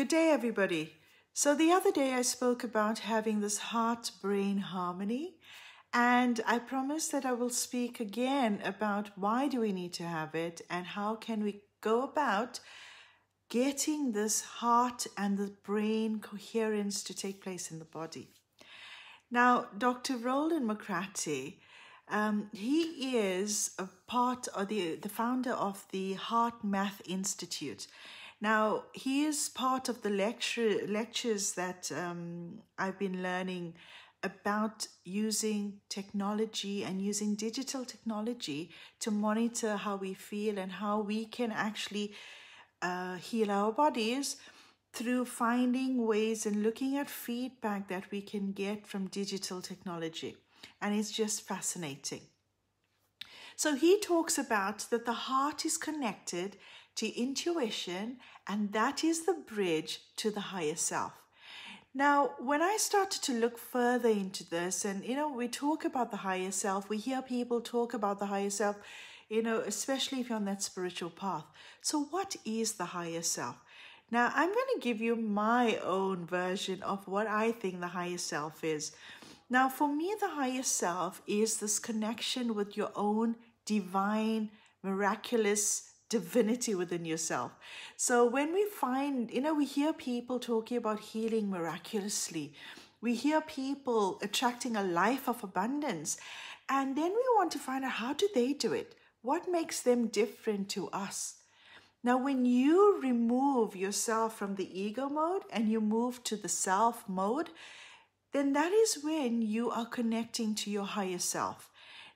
Good day, everybody. So, the other day I spoke about having this heart brain harmony, and I promised that I will speak again about why do we need to have it and how can we go about getting this heart and the brain coherence to take place in the body. Now, Dr. Rollin McCraty, um, he is a part of the, the founder of the HeartMath Institute. Now, he is part of the lecture, lectures that um, I've been learning about using technology and using digital technology to monitor how we feel and how we can actually uh, heal our bodies through finding ways and looking at feedback that we can get from digital technology. And it's just fascinating. So he talks about that the heart is connected to intuition, and that is the bridge to the higher self. Now, when I started to look further into this, and you know, we talk about the higher self, we hear people talk about the higher self, you know, especially if you're on that spiritual path. So, what is the higher self? Now, I'm going to give you my own version of what I think the higher self is. Now, for me, the higher self is this connection with your own divine, miraculous divinity within yourself. So when we find, you know, we hear people talking about healing miraculously, we hear people attracting a life of abundance, and then we want to find out how do they do it? What makes them different to us? Now, when you remove yourself from the ego mode and you move to the self mode, then that is when you are connecting to your higher self.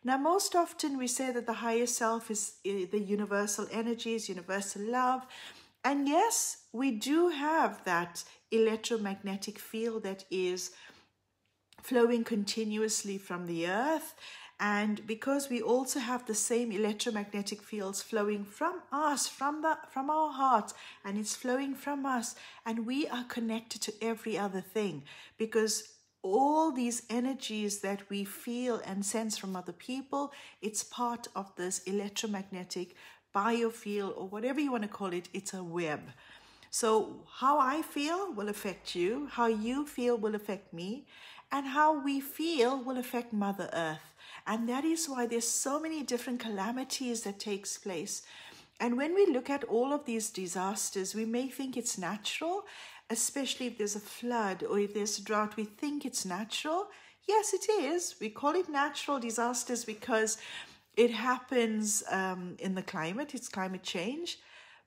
Now, most often we say that the higher self is the universal energies, universal love. And yes, we do have that electromagnetic field that is flowing continuously from the earth. And because we also have the same electromagnetic fields flowing from us, from the from our hearts, and it's flowing from us, and we are connected to every other thing because all these energies that we feel and sense from other people, it's part of this electromagnetic biofield or whatever you want to call it, it's a web. So, how I feel will affect you, how you feel will affect me, and how we feel will affect Mother Earth. And that is why there's so many different calamities that takes place. And when we look at all of these disasters, we may think it's natural, especially if there's a flood or if there's a drought, we think it's natural. Yes, it is. We call it natural disasters because it happens um, in the climate, it's climate change.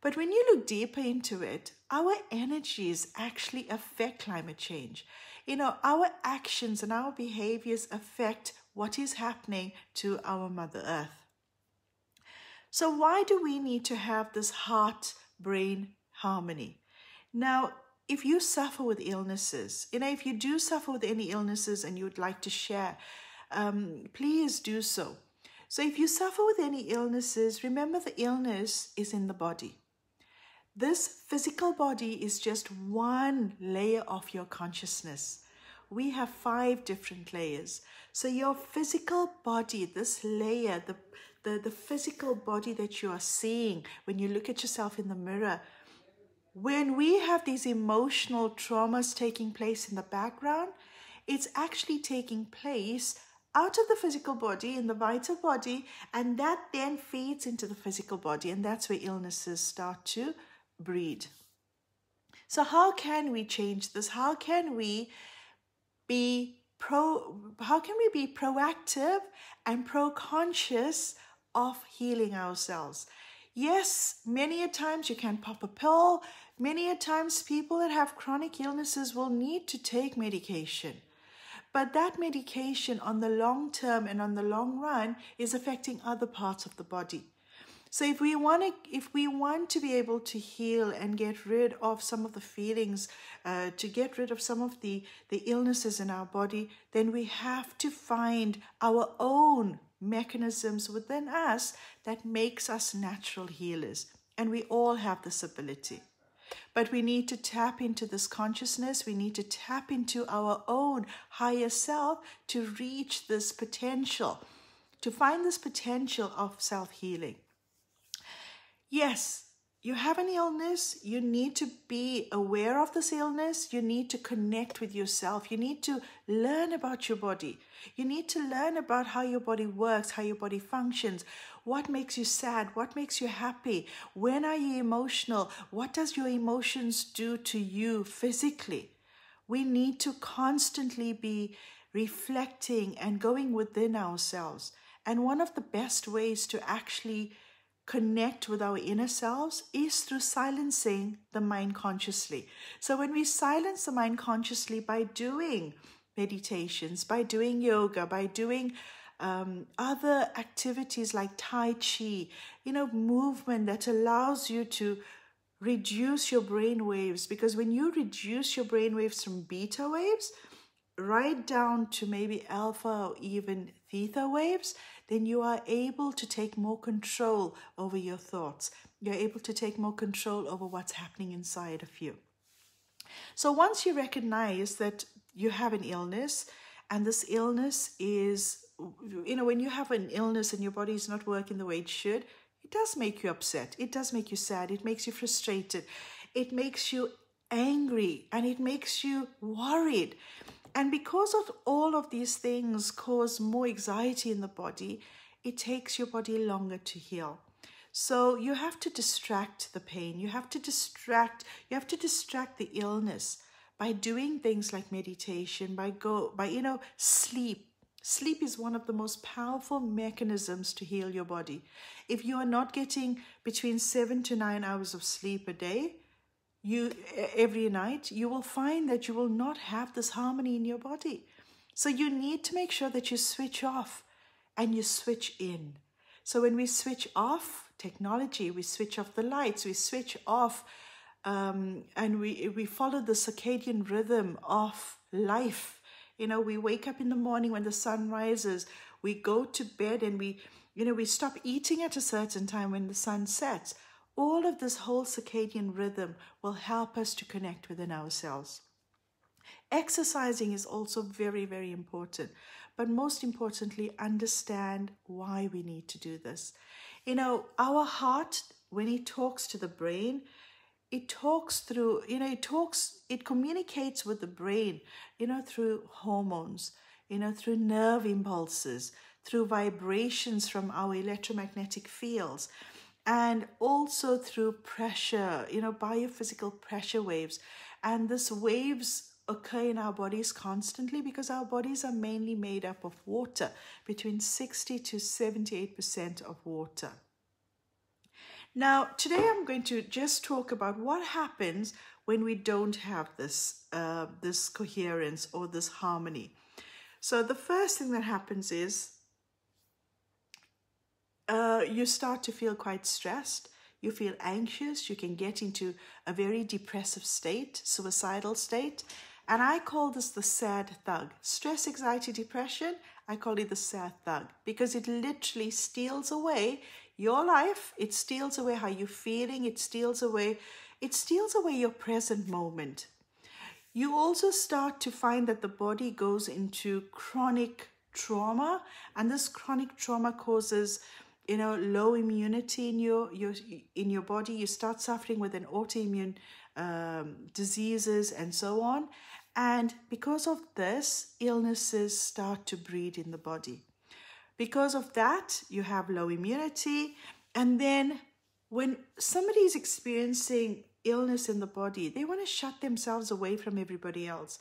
But when you look deeper into it, our energies actually affect climate change. You know, our actions and our behaviors affect what is happening to our Mother Earth. So, why do we need to have this heart brain harmony? Now, if you suffer with illnesses, you know, if you do suffer with any illnesses and you would like to share, um, please do so. So, if you suffer with any illnesses, remember the illness is in the body. This physical body is just one layer of your consciousness. We have five different layers. So, your physical body, this layer, the, the, the physical body that you are seeing when you look at yourself in the mirror, when we have these emotional traumas taking place in the background, it's actually taking place out of the physical body in the vital body, and that then feeds into the physical body, and that's where illnesses start to breed. So, how can we change this? How can we be pro? How can we be proactive and pro conscious of healing ourselves? Yes, many a times you can pop a pill, Many a times, people that have chronic illnesses will need to take medication. But that medication on the long term and on the long run is affecting other parts of the body. So if we want to, if we want to be able to heal and get rid of some of the feelings, uh, to get rid of some of the the illnesses in our body, then we have to find our own mechanisms within us that makes us natural healers, and we all have this ability. But we need to tap into this consciousness. We need to tap into our own higher self to reach this potential, to find this potential of self healing. Yes, you have an illness, you need to be aware of this illness. You need to connect with yourself. You need to learn about your body. You need to learn about how your body works, how your body functions, what makes you sad, what makes you happy, when are you emotional, what does your emotions do to you physically. We need to constantly be reflecting and going within ourselves. And one of the best ways to actually connect with our inner selves is through silencing the mind consciously. So when we silence the mind consciously by doing meditations, by doing yoga, by doing um, other activities like Tai Chi, you know, movement that allows you to reduce your brain waves. Because when you reduce your brain waves from beta waves, right down to maybe alpha or even theta waves, then you are able to take more control over your thoughts. You're able to take more control over what's happening inside of you. So once you recognize that you have an illness, and this illness is, you know, when you have an illness and your body is not working the way it should, it does make you upset. It does make you sad. It makes you frustrated. It makes you angry and it makes you worried. And because of all of these things cause more anxiety in the body, it takes your body longer to heal. So you have to distract the pain. You have to distract, you have to distract the illness by doing things like meditation, by go by you know, sleep. Sleep is one of the most powerful mechanisms to heal your body. If you are not getting between 7 to 9 hours of sleep a day, you every night, you will find that you will not have this harmony in your body. So you need to make sure that you switch off and you switch in. So when we switch off technology, we switch off the lights, we switch off um, and we, we follow the circadian rhythm of life. You know, we wake up in the morning when the sun rises, we go to bed and we, you know, we stop eating at a certain time when the sun sets all of this whole circadian rhythm will help us to connect within ourselves. Exercising is also very, very important, but most importantly, understand why we need to do this. You know, our heart, when it talks to the brain, it talks through, you know, it talks, it communicates with the brain, you know, through hormones, you know, through nerve impulses, through vibrations from our electromagnetic fields and also through pressure, you know, biophysical pressure waves. And these waves occur in our bodies constantly because our bodies are mainly made up of water, between 60 to 78% of water. Now, today I'm going to just talk about what happens when we don't have this, uh, this coherence or this harmony. So the first thing that happens is uh, you start to feel quite stressed. You feel anxious. You can get into a very depressive state, suicidal state. And I call this the sad thug. Stress, anxiety, depression, I call it the sad thug because it literally steals away your life. It steals away how you're feeling. It steals away, it steals away your present moment. You also start to find that the body goes into chronic trauma, and this chronic trauma causes you know low immunity in your your in your body you start suffering with an autoimmune um, diseases and so on. And because of this illnesses start to breed in the body. Because of that you have low immunity. And then when somebody is experiencing illness in the body they want to shut themselves away from everybody else.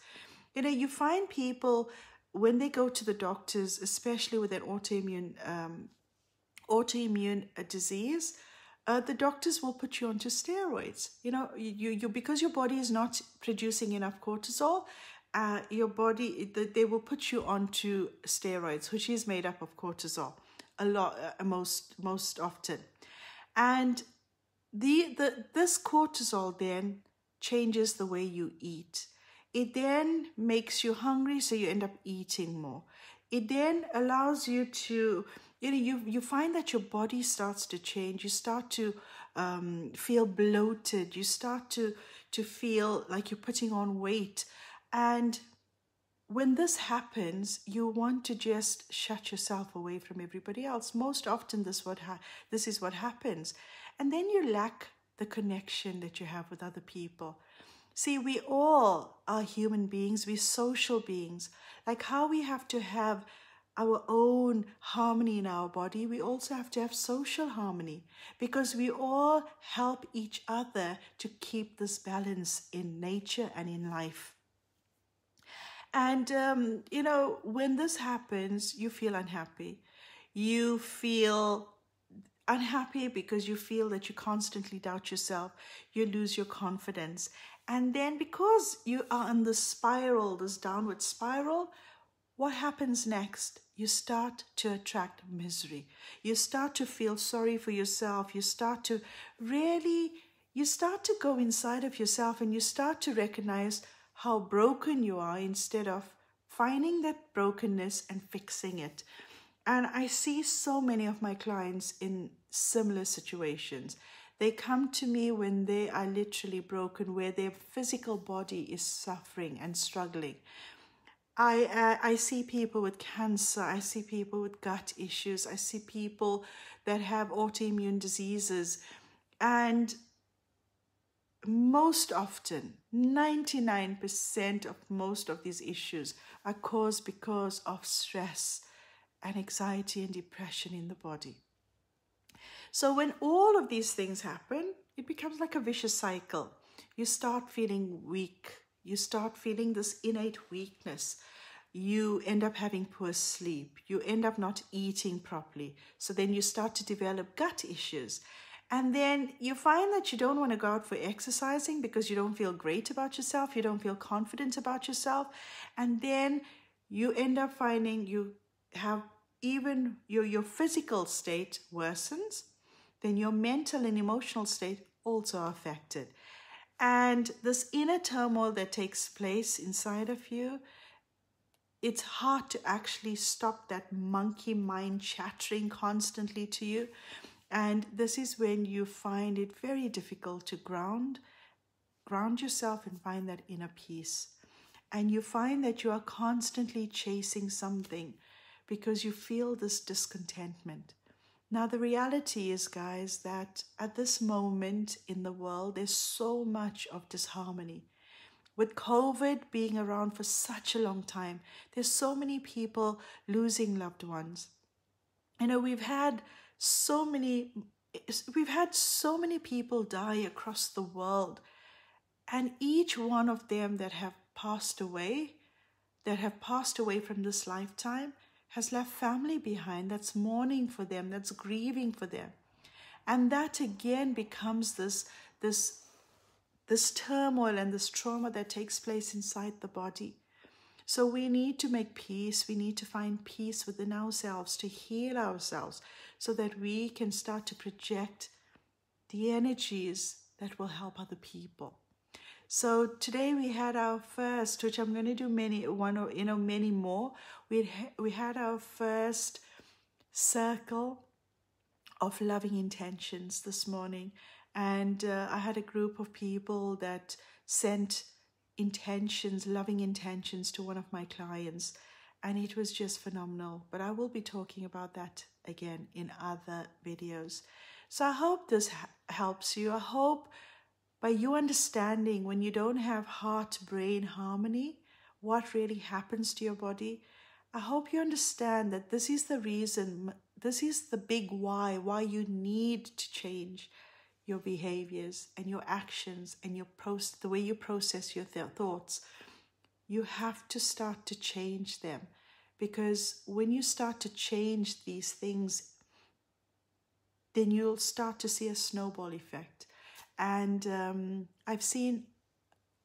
You know you find people when they go to the doctors especially with an autoimmune um, autoimmune uh, disease, uh, the doctors will put you onto steroids. You know, you, you because your body is not producing enough cortisol, uh, your body they will put you onto steroids, which is made up of cortisol, a lot uh, most most often, and the the this cortisol then changes the way you eat. It then makes you hungry, so you end up eating more. It then allows you to you know you you find that your body starts to change. You start to um, feel bloated. You start to to feel like you're putting on weight. And when this happens you want to just shut yourself away from everybody else. Most often this what ha- this is what happens. And then you lack the connection that you have with other people. See, we all are human beings, we're social beings. Like how we have to have our own harmony in our body, we also have to have social harmony because we all help each other to keep this balance in nature and in life. And, um, you know, when this happens, you feel unhappy. You feel unhappy because you feel that you constantly doubt yourself. You lose your confidence. And then because you are in this spiral, this downward spiral, what happens next? You start to attract misery. You start to feel sorry for yourself. You start to really, you start to go inside of yourself and you start to recognize how broken you are instead of finding that brokenness and fixing it. And I see so many of my clients in similar situations. They come to me when they are literally broken, where their physical body is suffering and struggling. I, uh, I see people with cancer, I see people with gut issues, I see people that have autoimmune diseases. And most often, 99% of most of these issues are caused because of stress and anxiety and depression in the body. So when all of these things happen, it becomes like a vicious cycle. You start feeling weak. You start feeling this innate weakness. You end up having poor sleep. You end up not eating properly. So then you start to develop gut issues. And then you find that you don't want to go out for exercising because you don't feel great about yourself. You don't feel confident about yourself. And then you end up finding you have even your, your physical state worsens then your mental and emotional state also affected. And this inner turmoil that takes place inside of you, it's hard to actually stop that monkey mind chattering constantly to you. And this is when you find it very difficult to ground, ground yourself and find that inner peace. And you find that you are constantly chasing something because you feel this discontentment. Now, the reality is, guys, that at this moment in the world, there's so much of disharmony. With COVID being around for such a long time, there's so many people losing loved ones. You know, we've had so many, we've had so many people die across the world, and each one of them that have passed away, that have passed away from this lifetime, has left family behind that's mourning for them, that's grieving for them. And that again becomes this, this, this turmoil and this trauma that takes place inside the body. So we need to make peace. We need to find peace within ourselves to heal ourselves so that we can start to project the energies that will help other people. So today we had our first, which I'm going to do many, one or you know many more. We we had our first circle of loving intentions this morning, and uh, I had a group of people that sent intentions, loving intentions, to one of my clients, and it was just phenomenal. But I will be talking about that again in other videos. So I hope this helps you. I hope by you understanding when you don't have heart brain harmony, what really happens to your body, I hope you understand that this is the reason, this is the big why, why you need to change your behaviors and your actions and your proce- the way you process your th- thoughts. You have to start to change them because when you start to change these things, then you'll start to see a snowball effect. And um, I've seen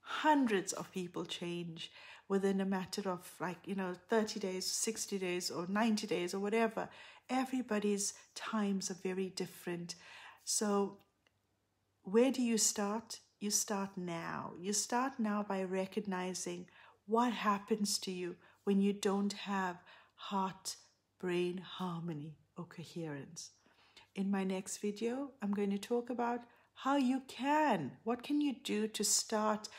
hundreds of people change within a matter of like, you know, 30 days, 60 days, or 90 days, or whatever. Everybody's times are very different. So, where do you start? You start now. You start now by recognizing what happens to you when you don't have heart brain harmony or coherence. In my next video, I'm going to talk about how you can. What can you do to start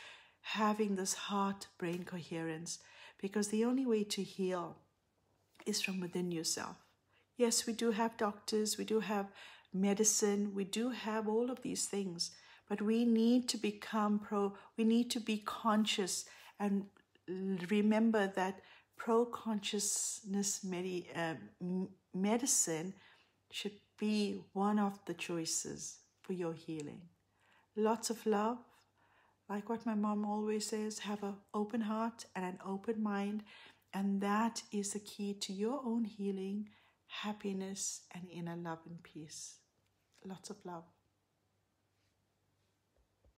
having this heart brain coherence? Because the only way to heal is from within yourself. Yes, we do have doctors, we do have medicine, we do have all of these things, but we need to become pro, we need to be conscious and remember that pro consciousness medi- uh, medicine should be one of the choices for your healing. Lots of love. Like what my mom always says, have an open heart and an open mind. And that is the key to your own healing, happiness, and inner love and peace. Lots of love.